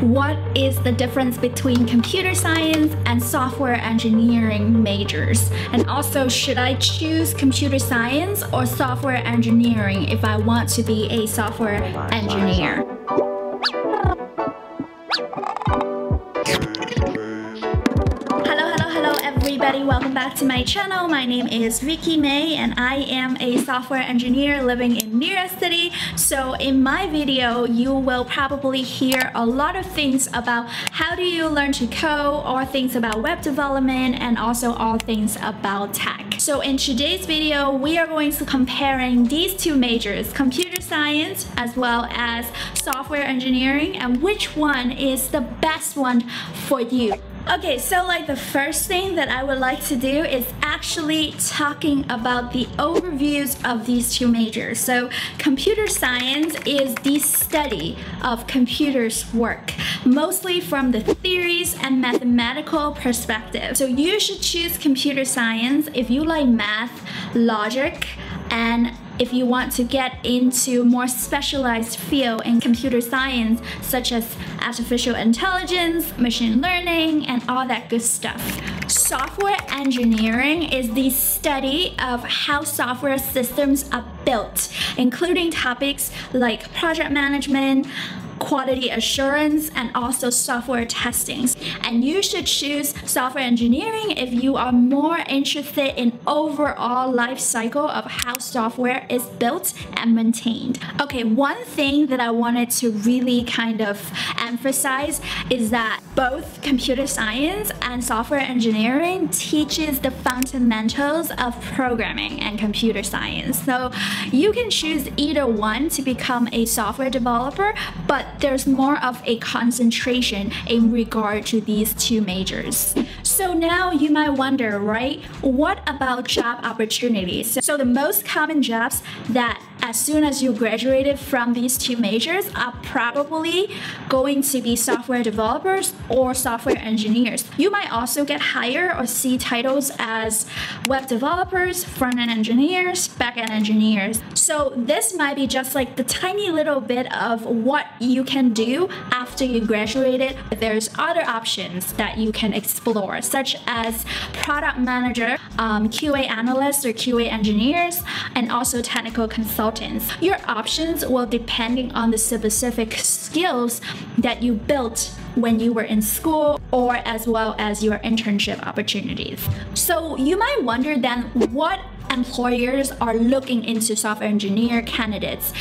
What is the difference between computer science and software engineering majors? And also, should I choose computer science or software engineering if I want to be a software engineer? Everybody, welcome back to my channel. My name is Vicky Mei and I am a software engineer living in New York City. So in my video, you will probably hear a lot of things about how do you learn to code or things about web development and also all things about tech. So in today's video, we are going to comparing these two majors, computer science as well as software engineering and which one is the best one for you. Okay, so like the first thing that I would like to do is actually talking about the overviews of these two majors. So computer science is the study of computers work, mostly from the theories and mathematical perspective. So you should choose computer science if you like math, logic, and if you want to get into more specialized field in computer science such as artificial intelligence, machine learning, and all that good stuff. Software engineering is the study of how software systems are built, including topics like project management, quality assurance, and also software testing. And you should choose software engineering if you are more interested in overall life cycle of how software is built and maintained. Okay, one thing that I wanted to really kind of emphasize is that both computer science and software engineering teaches the fundamentals of programming and computer science. So you can choose either one to become a software developer, but there's more of a concentration in regard to these two majors. So now you might wonder, right? What about job opportunities? So the most common jobs that as soon as you graduated from these two majors are probably going to be software developers or software engineers. You might also get hired or see titles as web developers, front-end engineers, back-end engineers. So this might be just like the tiny little bit of what you can do after you graduated. But there's other options that you can explore, such as product manager, um, QA analyst or QA engineers, and also technical consultant Your options will depending on the specific skills that you built when you were in school or as well as your internship opportunities. So you might wonder then what employers are looking into software engineer candidates?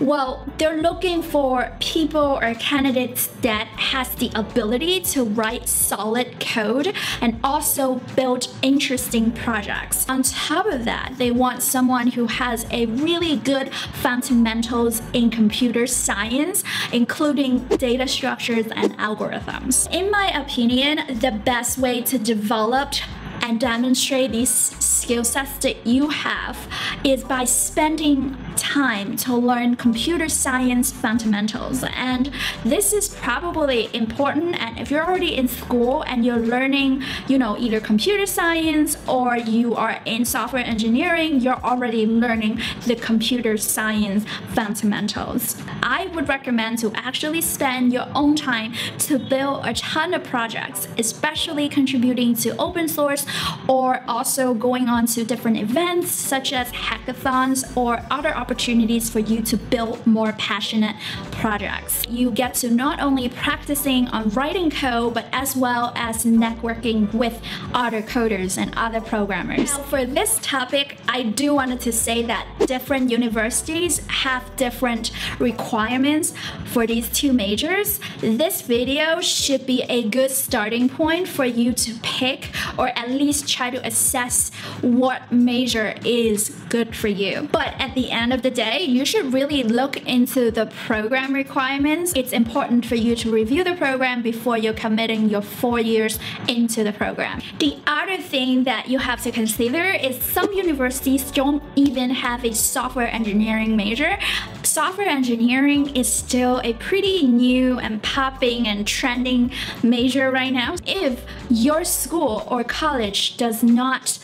Well, they're looking for people or candidates that has the ability to write solid code and also build interesting projects. On top of that, they want someone who has a really good fundamentals in computer science, including data structures and algorithms. In my opinion, the best way to develop and demonstrate these skill sets that you have is by spending time to learn computer science fundamentals. And this is probably important. And if you're already in school and you're learning, you know, either computer science or you are in software engineering, you're already learning the computer science fundamentals. I would recommend to actually spend your own time to build a ton of projects, especially contributing to open source or also going on to different events such as hackathons or other opportunities for you to build more passionate projects. You get to not only practicing on writing code, but as well as networking with other coders and other programmers. Now for this topic, I do wanted to say that different universities have different requirements for these two majors. This video should be a good starting point for you to pick or at least try to assess what major is good for you. But at the end of the day, you should really look into the program requirements. It's important for you to review the program before you're committing your four years into the program. The other thing that you have to consider is some universities don't even have a software engineering major. Software engineering is still a pretty new and popping and trending major right now. If your school or college does not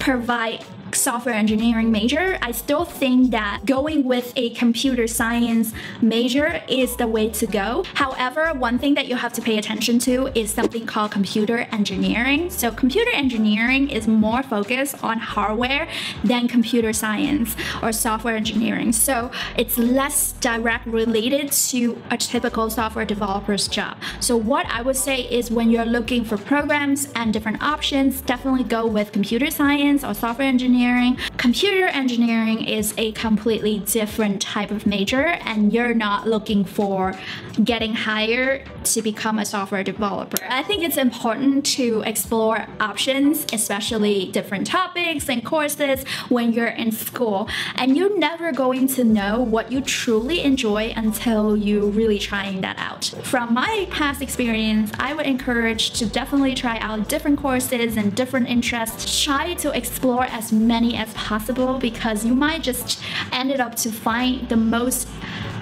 provide software engineering major, I still think that going with a computer science major is the way to go. However, one thing that you have to pay attention to is something called computer engineering. So computer engineering is more focused on hardware than computer science or software engineering. So it's less direct related to a typical software developer's job. So what I would say is when you're looking for programs and different options, definitely go with computer science or software engineering. Hearing. Computer engineering is a completely different type of major and you're not looking for getting hired to become a software developer. I think it's important to explore options, especially different topics and courses when you're in school. And you're never going to know what you truly enjoy until you really trying that out. From my past experience, I would encourage to definitely try out different courses and different interests. Try to explore as many as possible because you might just ended up to find the most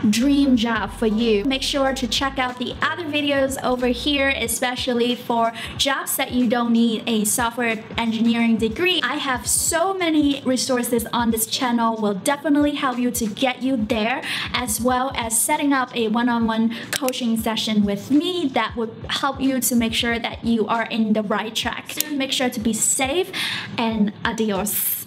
dream job for you. Make sure to check out the other videos over here, especially for jobs that you don't need a software engineering degree. I have so many resources on this channel will definitely help you to get you there as well as setting up a one-on-one -on -one coaching session with me that would help you to make sure that you are in the right track. Make sure to be safe and adios.